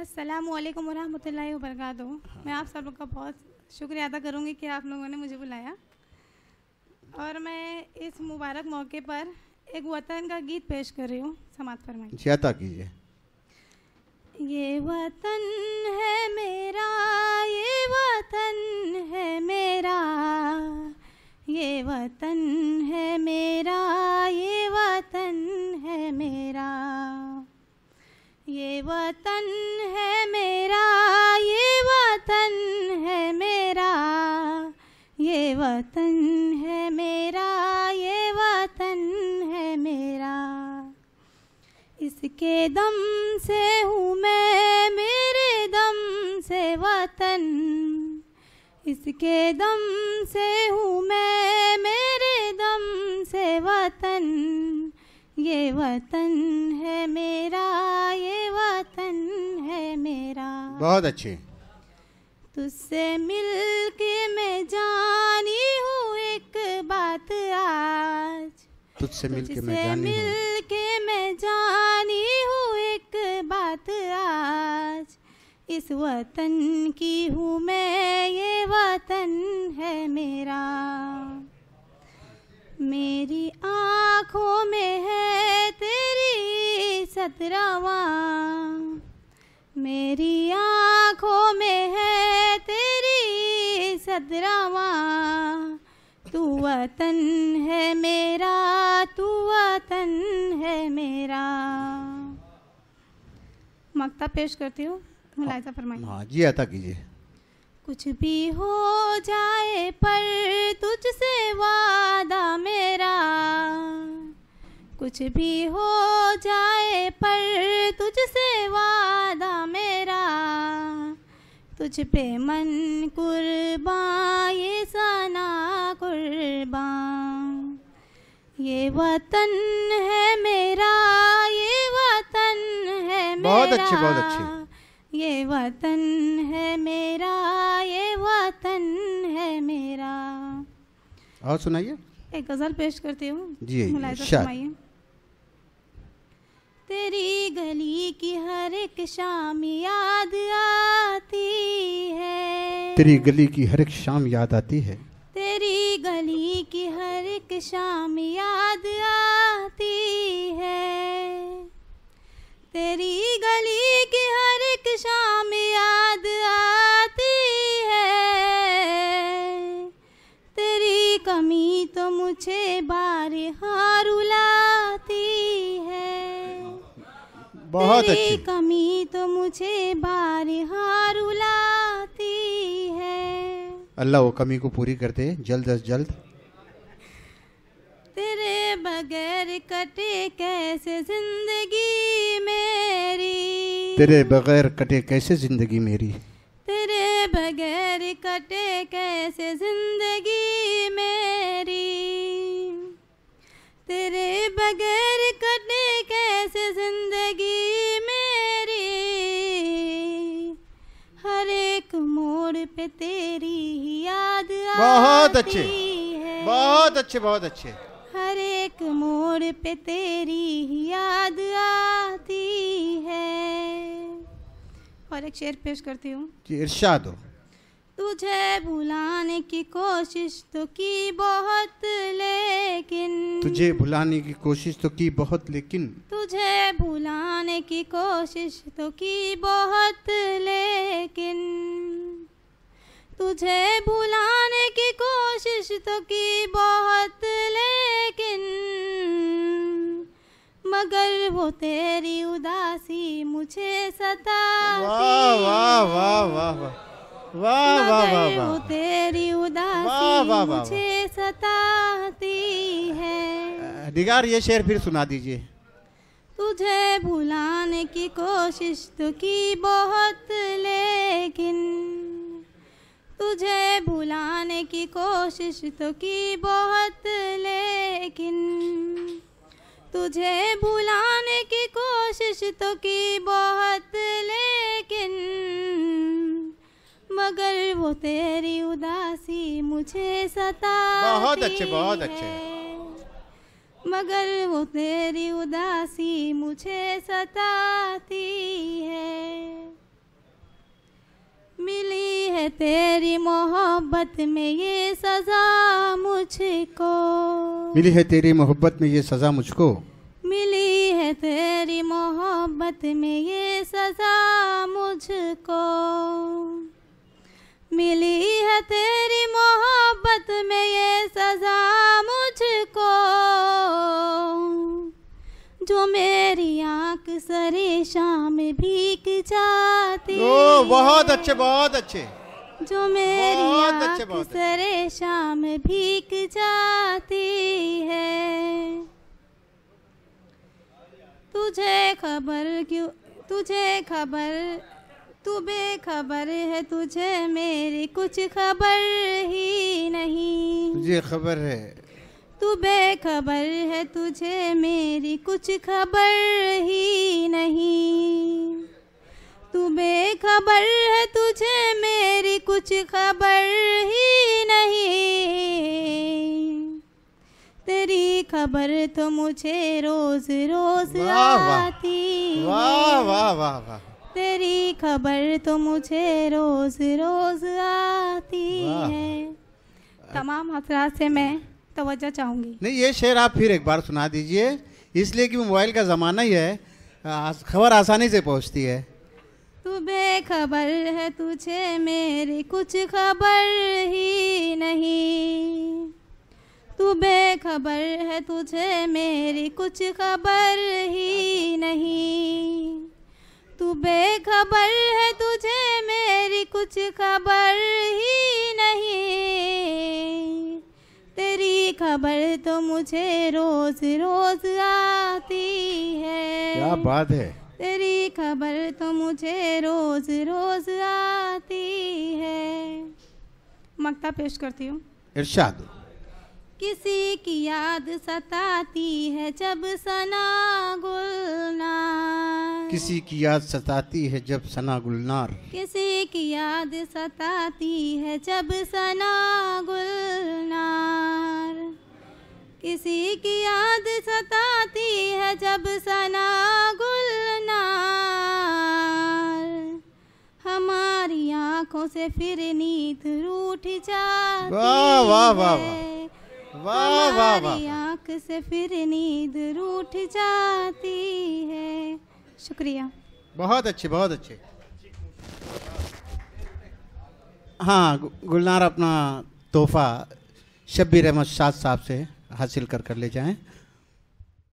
असलकम वरहमल वबरक मैं आप सब लोग का बहुत शुक्रिया अदा करूँगी कि आप लोगों ने मुझे बुलाया। और मैं इस मुबारक मौके पर एक वतन का गीत पेश कर रही हूँ समाज फरमाई ज़्यादा कीजिए। ये वतन है मेरा ये वतन है मेरा ये वतन है मेरा। वतन है मेरा, ये वतन है मेरा, ये वतन है मेरा, ये वतन है मेरा। इसके दम से हूँ मैं, मेरे दम से वतन। इसके दम से हूँ मैं, मेरे दम से वतन। ये वतन है मेरा, ये बहुत अच्छे तुझसे मिल के मैं जानी हूँ एक बात आज। तुझसे मिल के मैं जानी मिल के मैं जानी हूँ एक बात आज। इस वतन की हूँ मैं ये वतन है मेरा। मेरी आँखों में है तेरी सतरावा। मेरी सतरवा तू वतन है मेरा तू वतन है मेरा। मक्ता पेश करती हूँ मुलायजा फरमाइए। हाँ जी अता कीजिए। कुछ भी हो जाए पर तुझसे वादा मेरा। कुछ भी हो जाए पर तुझसे तुझ पे मन कुर्बान ये सना कुर्बान। ये वतन है मेरा ये वतन है मेरा बहुत अच्छे, बहुत अच्छे। ये वतन है मेरा ये वतन है मेरा। और सुनाइए। एक गज़ल पेश करती हूँ। जी, मुलायजा तेरी गली की हर एक शाम याद आती तेरी गली की हर एक शाम याद आती है। तेरी गली की हर एक शाम याद आती है। तेरी गली की हर एक शाम याद आती है। तेरी कमी तो मुझे बार हार रुलाती है। बहुत तेरी अच्छे। कमी तो मुझे बार हार रुलाती अल्लाह वो कमी को पूरी करते जल्द अज जल्द। तेरे बगैर कटे कैसे ज़िंदगी मेरी? तेरे बगैर कटे कैसे ज़िंदगी मेरी? तेरे बगैर कटे कैसे ज़िंदगी मेरी? तेरे बगैर कटे कैसे ज़िंदगी मेरी? हर एक मोड़ पे तेरी ही बहुत अच्छे। है। बहुत अच्छे बहुत अच्छे। हर एक मोड़ पे तेरी याद आती है। और एक शेर पेश करती हूँ। जी इरशाद हो। तुझे भुलाने की कोशिश तो की बहुत लेकिन तुझे भुलाने की कोशिश तो की बहुत लेकिन तुझे भुलाने की कोशिश तो की बहुत लेकिन तुझे भुलाने की कोशिश तो की बहुत लेकिन मगर वो तेरी उदासी मुझे सताती। वाह वाह वाह वाह वाह वाह वाह वाह वो वाह। तेरी उदासी वाह। मुझे सताती है। निगार ये शेर फिर सुना दीजिए। तुझे भुलाने की कोशिश तो की बहुत लेकिन तुझे भुलाने की कोशिश तो की बहुत लेकिन तुझे भुलाने की कोशिश तो की बहुत लेकिन मगर वो तेरी उदासी मुझे सता बहुत अच्छे, बहुत अच्छे। मगर वो तेरी उदासी मुझे सताती है तेरी मोहब्बत में ये सजा मुझको। मिली है तेरी मोहब्बत में ये सजा मुझको? मिली है तेरी मोहब्बत में ये सजा मुझको। मिली है तेरी मोहब्बत में ये सजा मुझको। जो मेरी आँख सरे शाम भीग जाती ओ बहुत अच्छे बहुत अच्छे। जो मेरी आँख। सरे शाम भीग जाती है। तुझे खबर क्यों तुझे खबर तू बेखबर है तुझे मेरी कुछ खबर ही नहीं। तुझे खबर है। तू बेखबर है तुझे मेरी कुछ खबर ही नहीं। तू बेखबर है तुझे मेरी कुछ खबर ही नहीं। तेरी खबर तो मुझे रोज रोज। आती वाह वाह वाह वाह। तेरी खबर तो मुझे रोज रोज आती है। तमाम हसरात से मैं तवज्जो चाहूँगी। नहीं ये शेर आप फिर एक बार सुना दीजिए इसलिए कि मोबाइल का ज़माना ही है खबर आसानी से पहुँचती है। बेखबर है तुझे मेरी कुछ खबर ही नहीं। तू बेखबर है तुझे मेरी कुछ खबर ही नहीं। तू बेखबर है तुझे मेरी कुछ खबर ही नहीं। तेरी खबर तो मुझे रोज रोज आती है। क्या बात है। खबर तो मुझे रोज रोज आती है। मक्ता पेश करती हूँ। इरशाद। किसी की याद सताती है जब सना गुलनार। किसी की याद सताती है जब सना गुलनार। किसी की याद सताती है जब सना गुलनार। किसी की याद सताती है जब सना आँखों से फिर नींद रूठ जाती वाह, वाह, वाह। वाह वाह। वाह आँख से फिर नींद रूठ जाती है। शुक्रिया। बहुत अच्छे बहुत अच्छे। हाँ गुलनार अपना तोहफा शब्बीर अहमद शाद साहब से हासिल कर कर ले जाएँ।